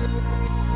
Música